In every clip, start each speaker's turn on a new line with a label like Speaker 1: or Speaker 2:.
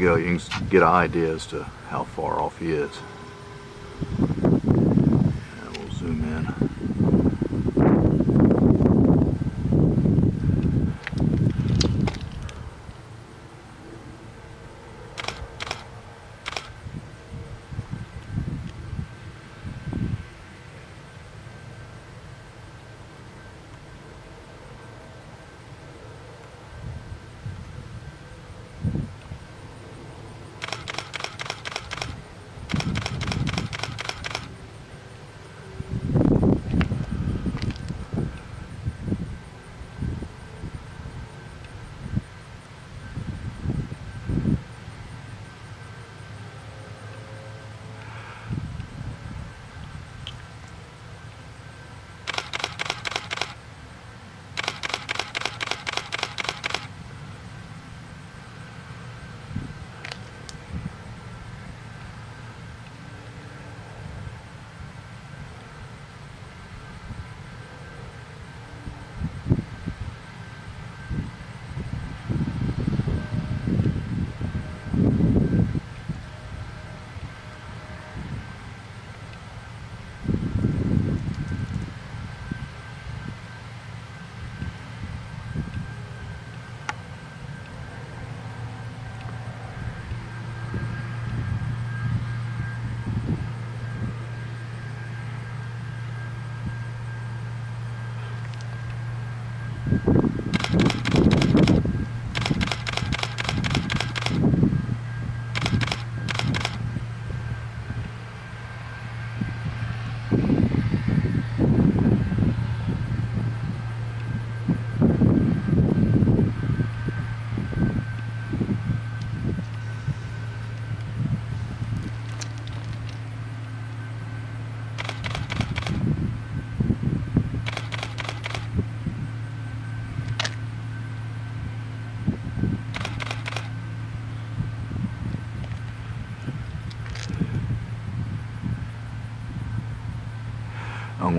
Speaker 1: you go. You can get an idea as to how far off he is.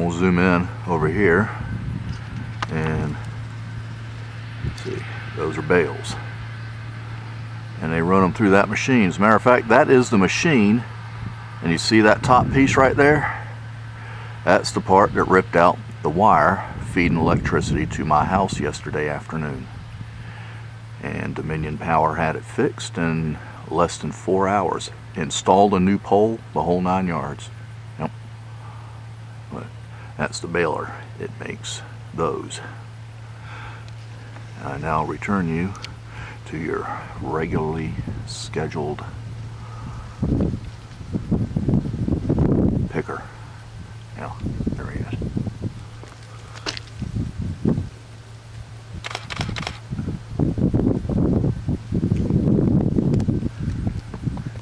Speaker 1: Gonna zoom in over here and see those are bales. And they run them through that machine. As a matter of fact that is the machine and you see that top piece right there? That's the part that ripped out the wire feeding electricity to my house yesterday afternoon. And Dominion Power had it fixed in less than four hours. Installed a new pole the whole nine yards that's the baler. It makes those. I now return you to your regularly scheduled picker. Yeah there he is.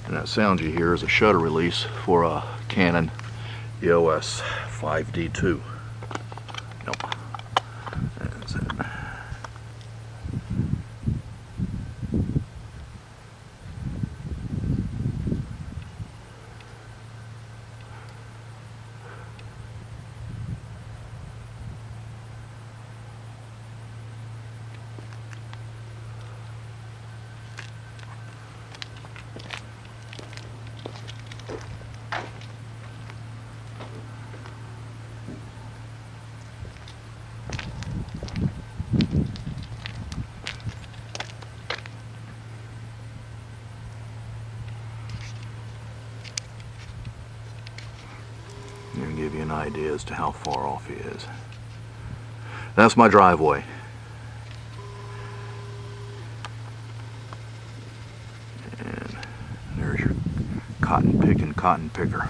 Speaker 1: And that sound you hear is a shutter release for a Canon EOS 5D2 Nope. That's it. and give you an idea as to how far off he is. That's my driveway. And there's your cotton picking cotton picker.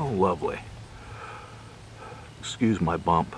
Speaker 1: Oh, lovely. Excuse my bump.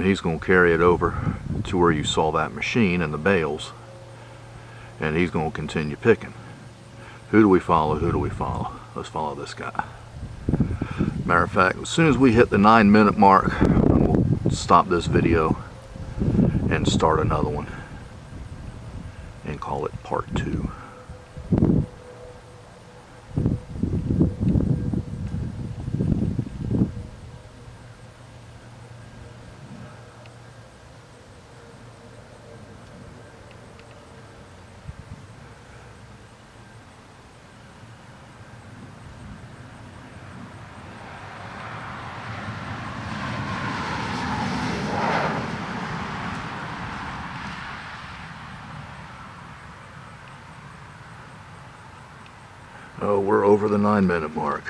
Speaker 1: And he's going to carry it over to where you saw that machine and the bales and he's going to continue picking. Who do we follow? Who do we follow? Let's follow this guy. Matter of fact as soon as we hit the nine minute mark we'll stop this video and start another one and call it part two We're over the nine minute mark.